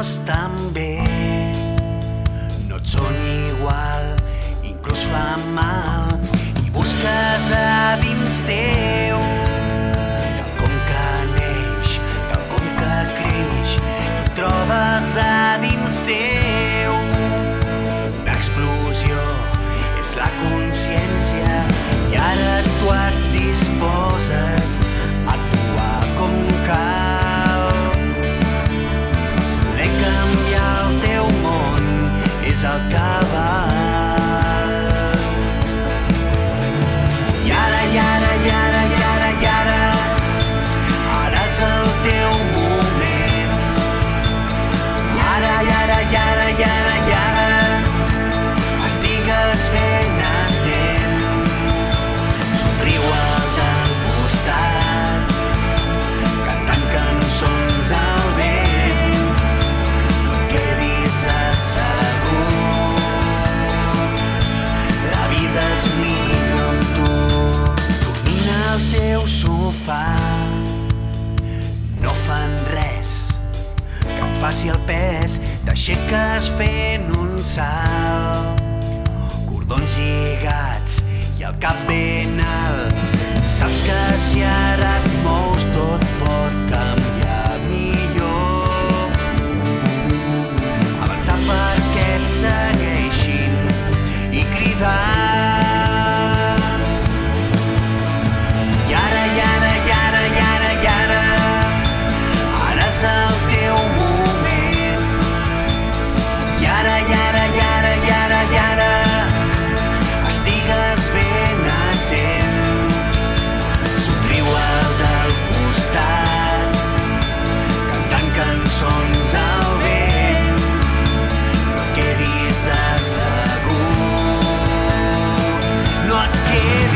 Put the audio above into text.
estan bé. No et són igual, inclús fa mal, i busques a dins teu quelcom que neix, quelcom que creix, i trobes a dins teu sofà, no fan res que et faci el pes, t'aixeques fent un salt. Cordons lligats i el cap ben one give.